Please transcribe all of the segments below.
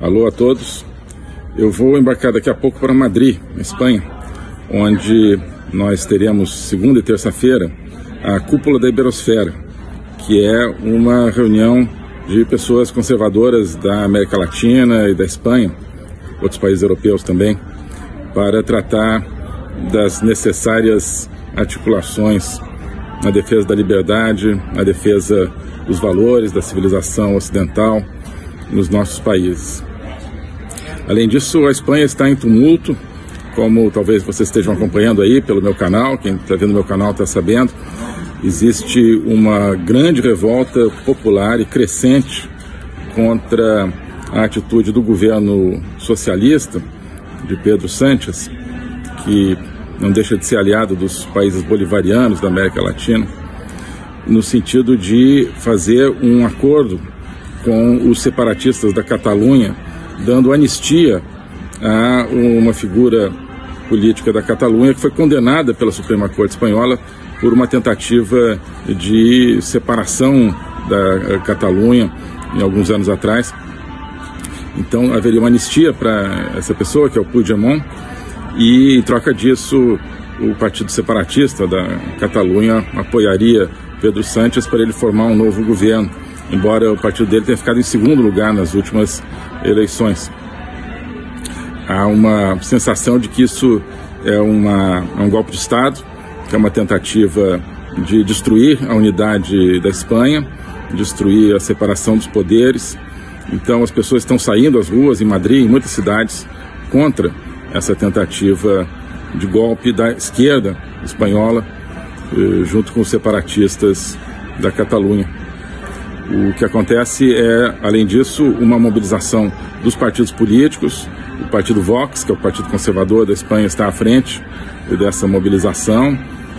Alô a todos. Eu vou embarcar daqui a pouco para Madrid, Espanha, onde nós teremos segunda e terça-feira a cúpula da Iberosfera, que é uma reunião de pessoas conservadoras da América Latina e da Espanha, outros países europeus também, para tratar das necessárias articulações na defesa da liberdade, na defesa dos valores da civilização ocidental nos nossos países. Além disso, a Espanha está em tumulto, como talvez vocês estejam acompanhando aí pelo meu canal, quem está vendo meu canal está sabendo. Existe uma grande revolta popular e crescente contra a atitude do governo socialista de Pedro Sánchez, que não deixa de ser aliado dos países bolivarianos da América Latina, no sentido de fazer um acordo com os separatistas da Catalunha, dando anistia a uma figura política da Catalunha que foi condenada pela Suprema Corte Espanhola por uma tentativa de separação da Catalunha em alguns anos atrás. Então haveria uma anistia para essa pessoa, que é o Puigdemont, e em troca disso o Partido Separatista da Catalunha apoiaria Pedro Sánchez para ele formar um novo governo, embora o partido dele tenha ficado em segundo lugar nas últimas eleições. Há uma sensação de que isso é, uma, é um golpe de Estado, que é uma tentativa de destruir a unidade da Espanha, destruir a separação dos poderes. Então as pessoas estão saindo às ruas em Madrid, em muitas cidades, contra essa tentativa de golpe da esquerda espanhola, eh, junto com os separatistas da Catalunha. O que acontece é, além disso, uma mobilização dos partidos políticos. O partido Vox, que é o partido conservador da Espanha, está à frente dessa mobilização,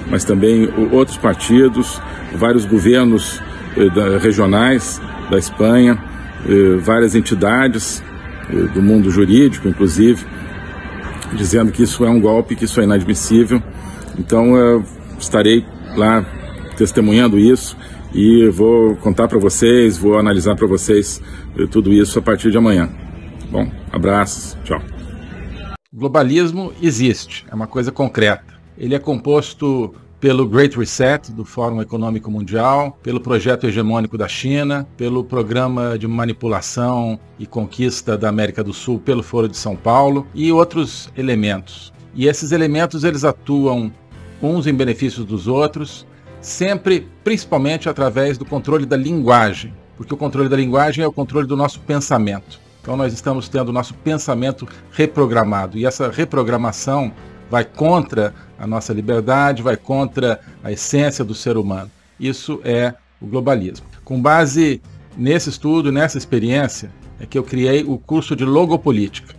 mas também outros partidos, vários governos eh, regionais da Espanha, eh, várias entidades do mundo jurídico, inclusive, dizendo que isso é um golpe, que isso é inadmissível. Então, estarei lá testemunhando isso e vou contar para vocês, vou analisar para vocês eh, tudo isso a partir de amanhã. Bom, abraços, tchau. Globalismo existe, é uma coisa concreta. Ele é composto pelo Great Reset do Fórum Econômico Mundial, pelo projeto hegemônico da China, pelo programa de manipulação e conquista da América do Sul pelo Foro de São Paulo e outros elementos. E esses elementos eles atuam uns em benefício dos outros, sempre principalmente através do controle da linguagem, porque o controle da linguagem é o controle do nosso pensamento. Então nós estamos tendo o nosso pensamento reprogramado e essa reprogramação vai contra a nossa liberdade, vai contra a essência do ser humano. Isso é o globalismo. Com base nesse estudo, nessa experiência, é que eu criei o curso de logopolítica.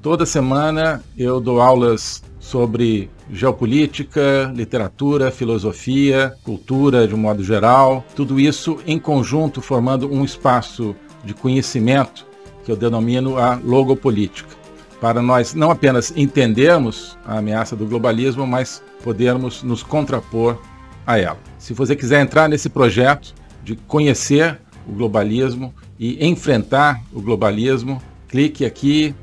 Toda semana eu dou aulas sobre geopolítica, literatura, filosofia, cultura de um modo geral, tudo isso em conjunto formando um espaço de conhecimento que eu denomino a logopolítica para nós não apenas entendermos a ameaça do globalismo, mas podermos nos contrapor a ela. Se você quiser entrar nesse projeto de conhecer o globalismo e enfrentar o globalismo, clique aqui